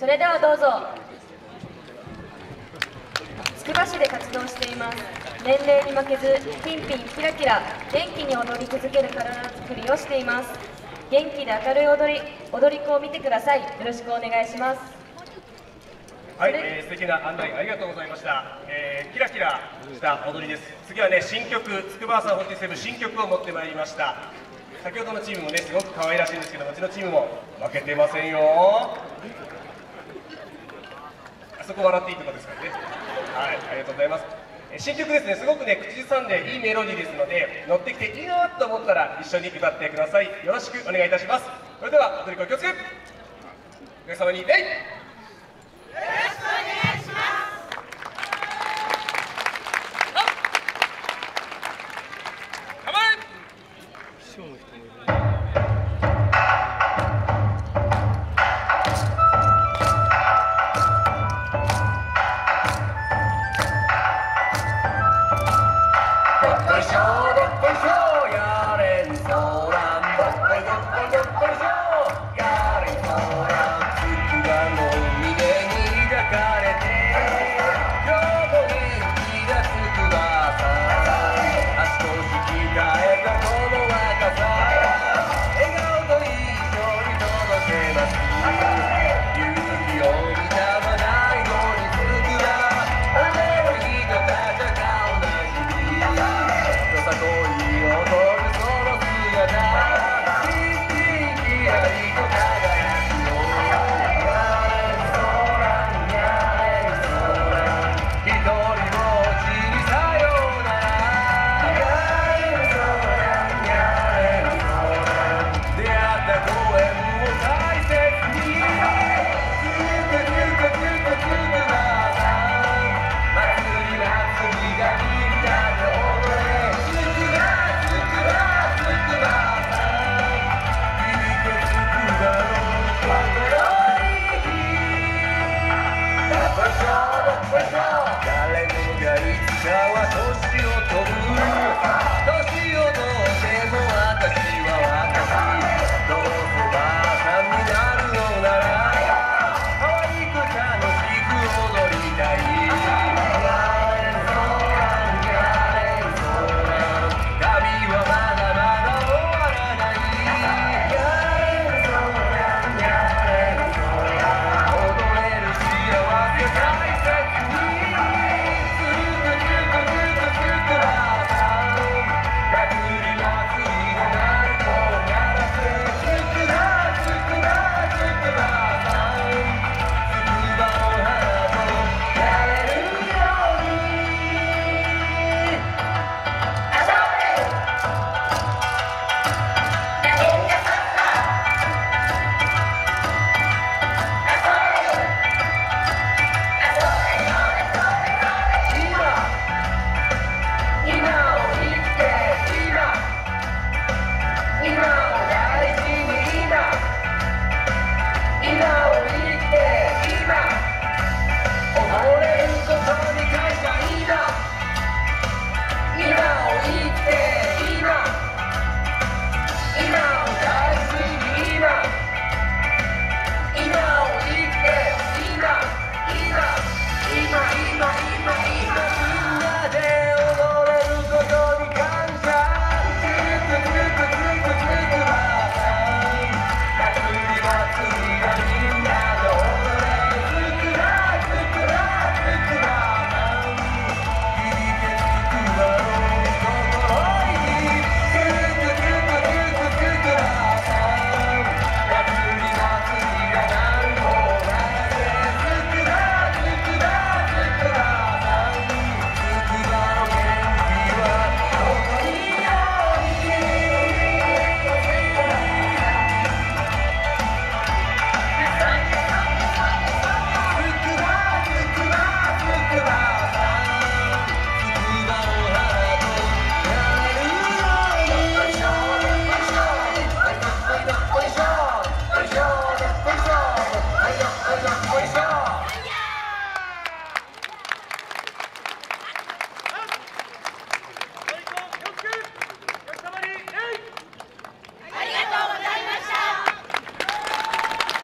それではどうぞ。つくば市で活動しています。年齢に負けずピンピンキラキラ元気に踊り続ける体作りをしています。元気で明るい踊り踊り子を見てください。よろしくお願いします。はい、えー、素敵な案内ありがとうございました、えー、キラキラした踊りです。次はね新曲つくば朝47新曲を持ってまいりました。先ほどのチームもねすごく可愛らしいんですけどうちのチームも負けてませんよ。そこ笑っていいとこですからね。はいありがとうございます。え新曲ですね。すごくね口ずさんでいいメロディーですので乗ってきていいなと思ったら一緒に歌ってください。よろしくお願いいたします。それでは踊り子気をつけ。お客様に礼。Pressure! Pressure! 車は年を飛ぶ年を飛ぶ